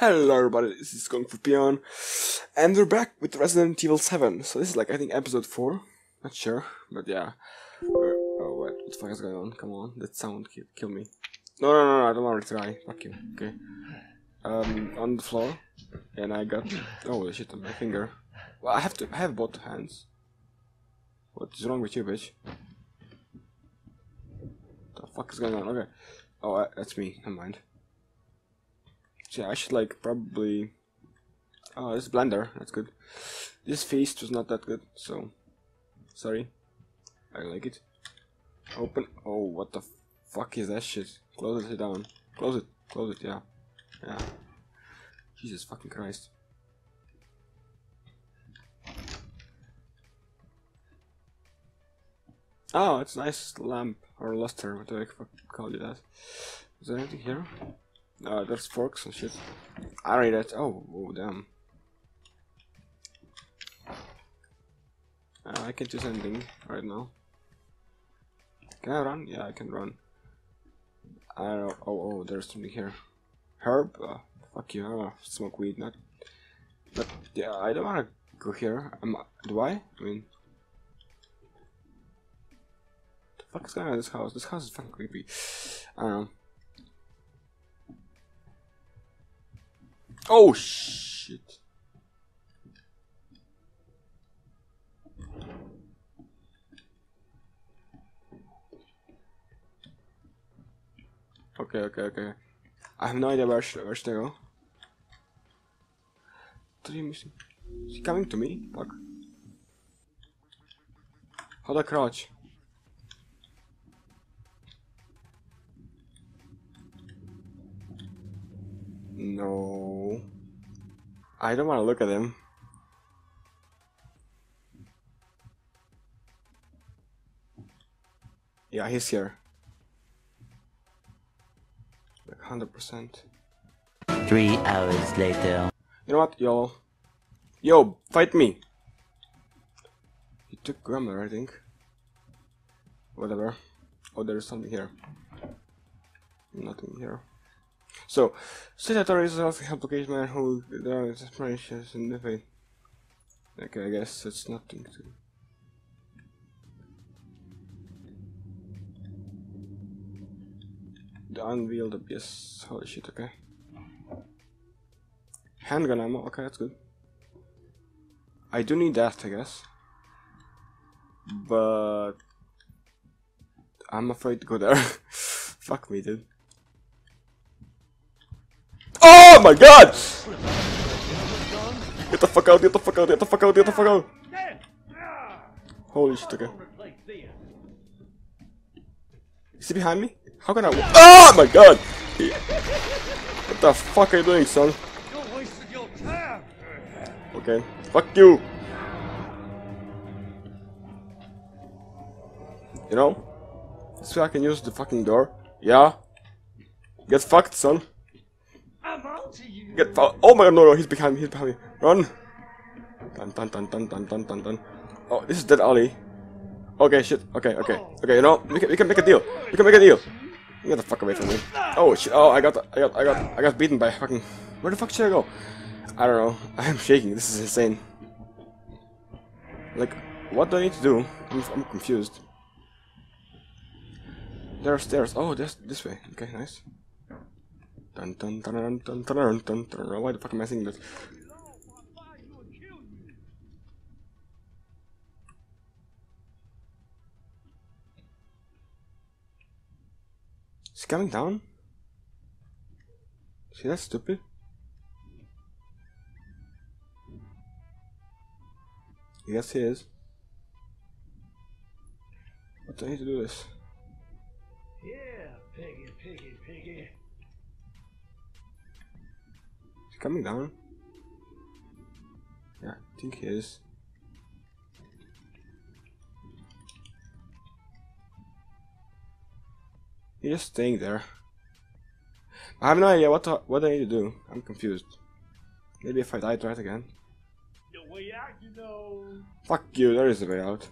Hello everybody, this is Kung Fu Peon, and we're back with Resident Evil 7. So this is like, I think, episode 4. Not sure, but yeah. We're, oh, what, what the fuck is going on? Come on, that sound kill, kill me. No, no, no, no, I don't want to try. Fuck you, okay. Um, on the floor, and I got, oh shit, on my finger. Well, I have to, I have both hands. What is wrong with you, bitch? What the fuck is going on? Okay. Oh, uh, that's me, never mind. Yeah, I should like probably. Oh, this blender. That's good. This feast was not that good, so sorry. I like it. Open. Oh, what the fuck is that shit? Close it down. Close it. Close it. Yeah. Yeah. Jesus fucking Christ. Oh, it's nice lamp or luster, what do I call you that? Is there anything here? Uh, there's forks and shit. I need that. Oh, oh damn. Uh, I can't do anything right now. Can I run? Yeah, I can run. I don't know. Oh, oh, there's something here. Herb? Uh, fuck you. I don't smoke weed. Not. But yeah, I don't want to go here. Um, do I? I mean. The fuck is going on in this house? This house is fucking creepy. I don't know. Oh shit. Okay, okay, okay. I have no idea where where I go. You missing? Is he coming to me? Fuck. How do I crouch? No. I don't want to look at him. Yeah, he's here. Like 100%. Three hours later. You know what, yo? Yo, fight me! He took grammar, I think. Whatever. Oh, there's something here. Nothing here. So, Senator is a application man who is aspirations in the faith. Okay, I guess it's nothing to. The unveiled abyss. Holy shit, okay. Handgun ammo, okay, that's good. I do need that, I guess. But. I'm afraid to go there. Fuck me, dude. Oh my god! Get the fuck out, get the fuck out, get the fuck out, get the fuck out! Holy shit, okay. Is he behind me? How can I- Oh my god! What the fuck are you doing, son? Okay, fuck you! You know? Way I can use the fucking door. Yeah? Get fucked, son. Get Oh my god, no, no, he's behind me, he's behind me. Run! Dun dun dun dun dun dun dun dun. Oh, this is Dead Ollie. Okay, shit. Okay, okay. Okay, you know, we can, we can make a deal. We can make a deal. Get the fuck away from me. Oh shit, oh, I got, I got, I got, I got beaten by fucking... Where the fuck should I go? I don't know. I'm shaking, this is insane. Like, what do I need to do? I'm, I'm confused. There are stairs. Oh, this this way. Okay, nice. Dun dun dun dun dun dun dun dun. Why the fuck am I singing this? Is he coming down? See that stupid? Yes, he is. What do I need to do this? Yeah, piggy. Coming down? Yeah, I think he is. He's just staying there. I have no idea what to, what I need to do. I'm confused. Maybe if I die, try it again. The way out, you know. Fuck you, there is a way out.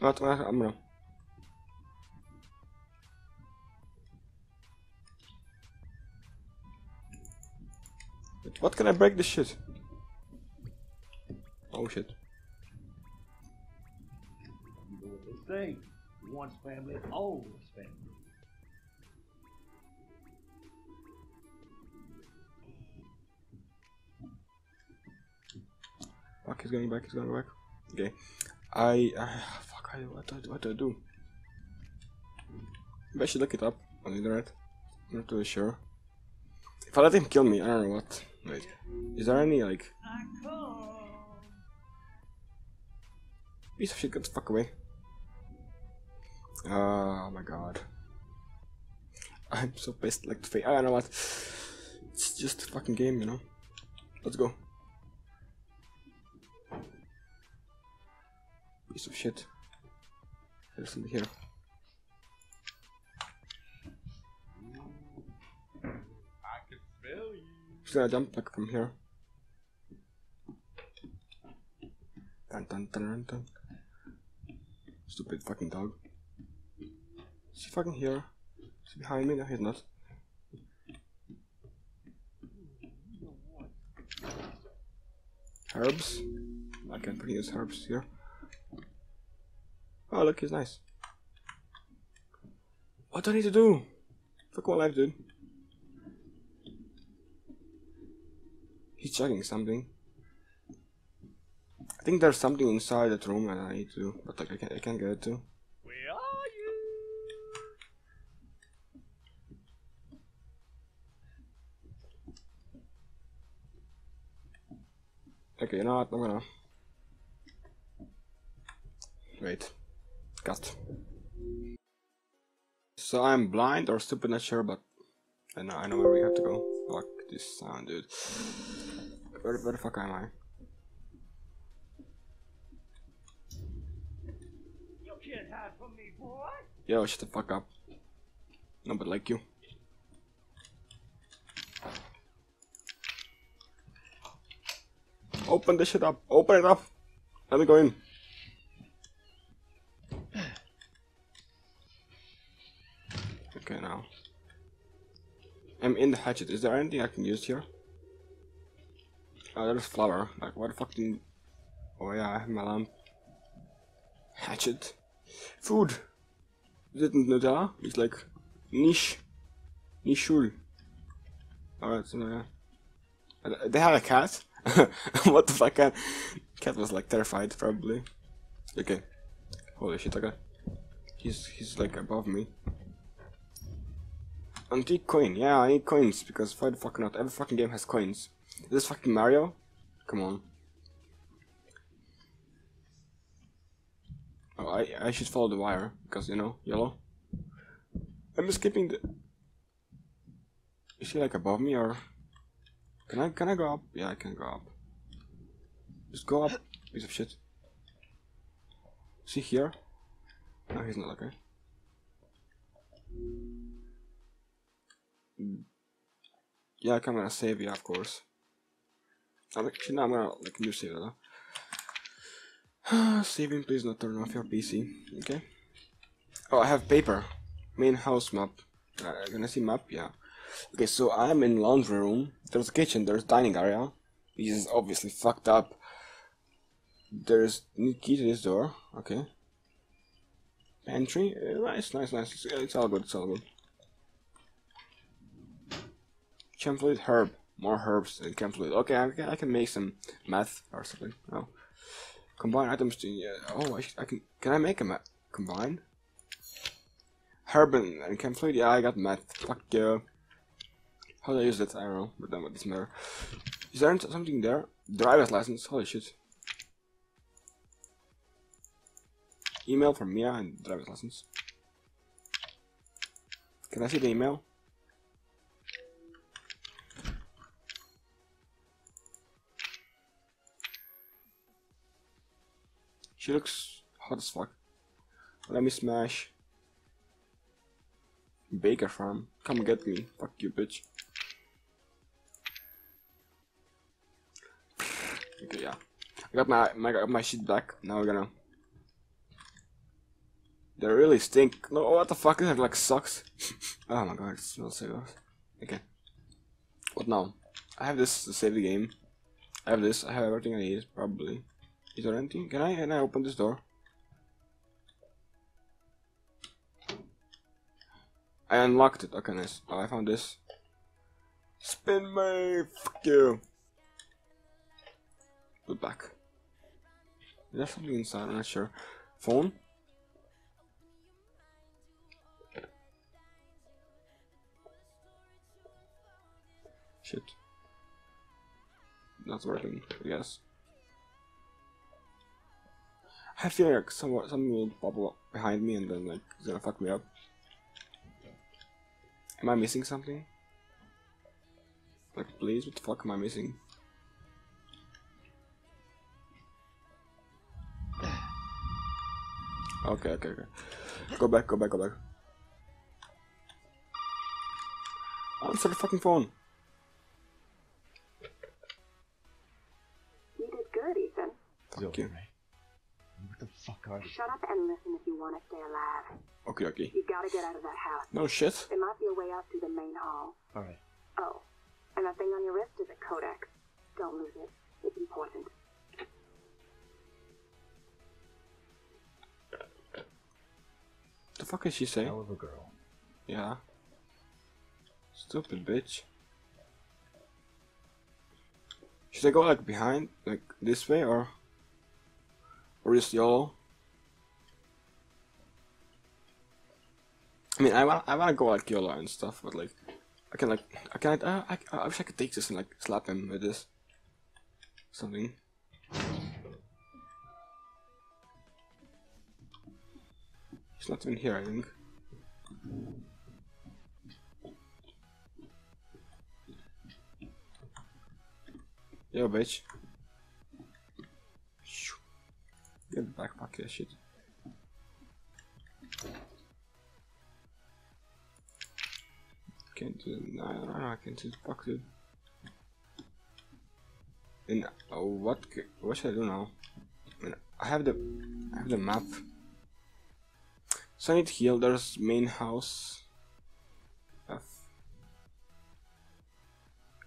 What? I'm gonna. What can I break this shit? Oh shit. You know what they say. Once family, always family. Fuck, he's going back, he's going back. Okay. I. Uh, fuck, I, what, do I, what do I do? Maybe I should look it up on the internet. I'm not really sure. If I let him kill me, I don't know what. Wait. Is there any, like. Piece of shit, get the fuck away. Ah, oh my god. I'm so pissed, like the face. I don't know what. It's just a fucking game, you know? Let's go. Piece of shit. There's something here. Just gonna jump like from here. Dun dun dun dun. Stupid fucking dog. Is he fucking here? Is he behind me? No, he's not. Herbs? I can't put use herbs here. Oh, look, he's nice. What do I need to do? Fuck my life, dude. Checking something. I think there's something inside that room and I need to but like I can't, I can't get it to. Where are you? Okay, you know what? I'm gonna wait. Cast. So I'm blind or stupid, not sure, but I know I know where we have to go. Fuck this sound, dude. Where, where the fuck am I? You can't hide from me, boy. Yo, shut the fuck up. Nobody like you. Open this shit up. Open it up. Let me go in. Okay, now. I'm in the hatchet. Is there anything I can use here? Oh, there's flour. Like, what the fuck do you... Oh yeah, I have my lamp. Hatchet. Food. Is it Nutella? It's like niche, nichul. Alright, so yeah. They had a cat. what the fuck? Cat? Cat was like terrified, probably. Okay. Holy shit, okay. He's he's like above me. Antique coin. Yeah, I need coins because why the fuck not? Every fucking game has coins. Is this fucking Mario? Come on. Oh, I I should follow the wire because you know yellow. I'm skipping the. Is she like above me or? Can I can I go up? Yeah, I can go up. Just go up, piece of shit. See he here? No, he's not. Okay. Mm. Yeah, I'm gonna save you, of course. Actually, no, I'm gonna like new save it. Saving, please not turn off your PC. Okay. Oh, I have paper. Main house map. Uh, can I see map? Yeah. Okay, so I'm in laundry room. There's kitchen. There's dining area. This is obviously fucked up. There's key to this door. Okay. Pantry. Uh, nice, nice, nice. It's, it's all good. It's all good. Chem herb. More herbs and fluid. Okay, I can, I can make some meth or something. Oh. Combine items to. Oh, I, I can. Can I make a meth? Combine? Herb and, and? Yeah, I got meth. Fuck yeah. How do I use that? I don't know, but then what does matter? Is there something there? Driver's license? Holy shit. Email from Mia and driver's license. Can I see the email? She looks hot as fuck. Let me smash. Baker Farm. Come get me. Fuck you, bitch. Okay, yeah. I got my, my, my shit back. Now we're gonna. They really stink. No, what the fuck? Is that like socks? oh my god, it smells so gross. Okay. What now? I have this to save the game. I have this. I have everything I need. Probably. Is there anything? Can I? Can I open this door? I unlocked it. Okay, nice. Oh, I found this. Spin me. Fuck you. Put back. There something inside? I'm not sure. Phone. Shit. Not working, I guess. I have feeling like somewhat, something will pop up behind me and then like it's gonna fuck me up. Am I missing something? Like please, what the fuck am I missing? Okay, okay, okay. Go back, go back, go back. Oh, Answer the fucking phone. You did good, Ethan. Fuck you. What the fuck are they? Shut up and listen if you want to stay alive. Okay, okay. You gotta get out of that house. No shit. There might be a way out through the main hall. Alright. Oh, and that thing on your wrist is a codex. Don't lose it. It's important. The fuck is she saying? Hell of a girl. Yeah. Stupid bitch. Should I go like behind, like this way, or or just YOLO? I mean, I want I want to go like YOLO and stuff, but like I can like I can uh, I, I wish I could take this and like slap him with this something. He's not even here, I think. Yo, bitch. Get the backpack, yeah, shit. Can't do no, no, no, I can't do the fuck, dude. And oh, what? What should I do now? I, I have the, I have the map. So I need to heal. There's main house. F.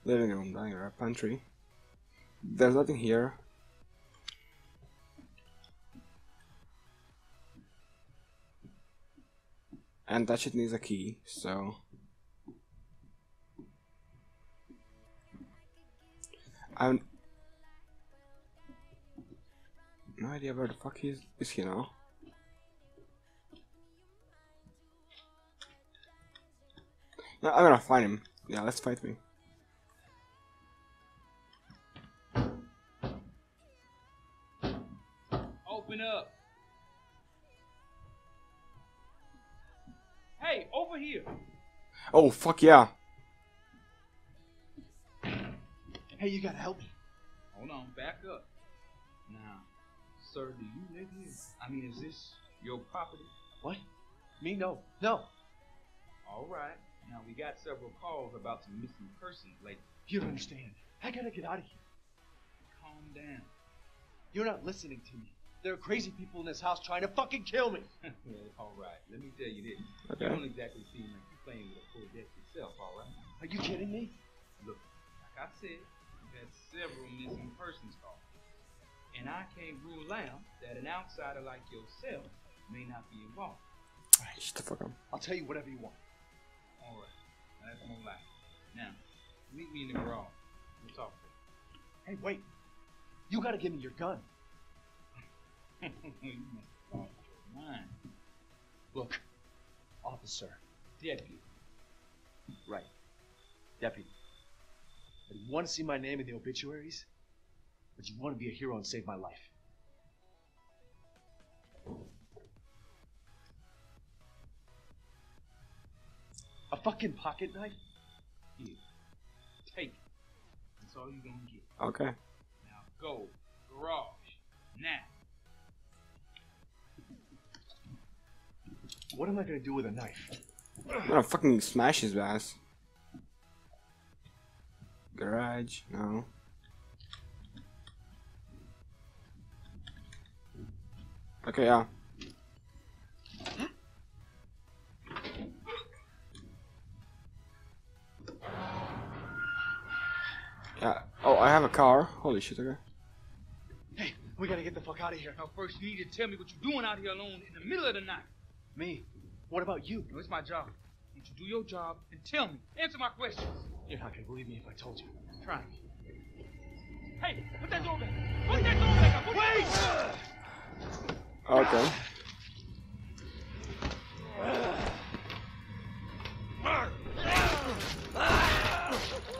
Living room, dining room, pantry. There's nothing here. And that shit needs a key, so. I'm. No idea where the fuck he is, is he now. No, I'm gonna find him. Yeah, let's fight me. Oh, fuck yeah. Hey, you gotta help me. Hold on, back up. Now, sir, do you live here? I mean, is this your property? What? Me? No. No. All right. Now, we got several calls about some missing persons lately. You don't understand. I gotta get out of here. Calm down. You're not listening to me. There are crazy people in this house trying to fucking kill me. all right. Let me tell you this. Okay. You don't exactly seem like you're playing with a full deck yourself, all right? Are you kidding me? Look, like I said, we've had several missing persons calls. And I can't rule out that an outsider like yourself may not be involved. Alright, Shut the fuck up. I'll tell you whatever you want. All right. Now, That's more like. Now, meet me in the garage. We'll talk Hey, wait. You gotta give me your gun. you must have lost your mind. Look, officer. Deputy. Right. Deputy. But you want to see my name in the obituaries? But you want to be a hero and save my life? A fucking pocket knife? Here. Take it. That's all you're gonna get. Okay. Now go. Garage. Now. What am I gonna do with a knife? I'm gonna fucking smash his ass. Garage, no. Okay, yeah. Yeah. Oh, I have a car. Holy shit, okay. Hey, we gotta get the fuck out of here. Now, first, you need to tell me what you're doing out here alone in the middle of the night. Me? What about you? No, it's my job. Won't you do your job and tell me? Answer my questions. You're not gonna believe me if I told you. Try me. Hey, put that door back. Put that door back. Put Wait! Okay.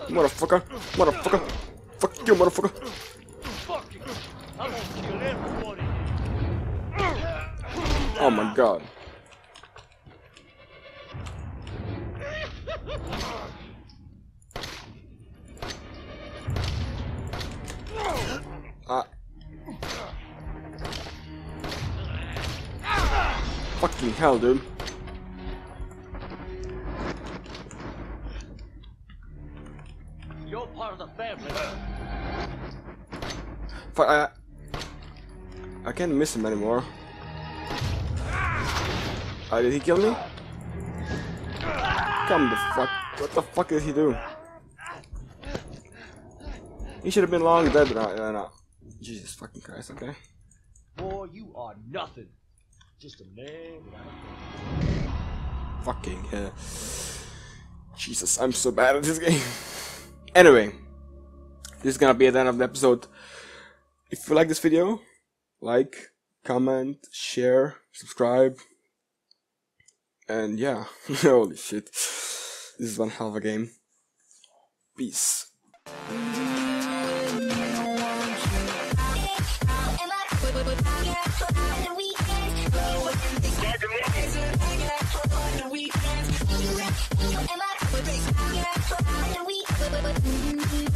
Motherfucker. Motherfucker. Fuck you, motherfucker. Fuck you. I'm gonna kill everyone in here. Oh my god. Hell, dude. You're part of the family. Fuck, I... I can't miss him anymore. Ah, did he kill me? Come the fuck. What the fuck did he do? He should have been long dead right now. Jesus fucking Christ, okay. Boy, you are nothing. Just a man Fucking hell. Jesus, I'm so bad at this game. anyway, this is gonna be the end of the episode. If you like this video, like, comment, share, subscribe. And yeah, holy shit. This is one hell of a game. Peace. Meanwhile,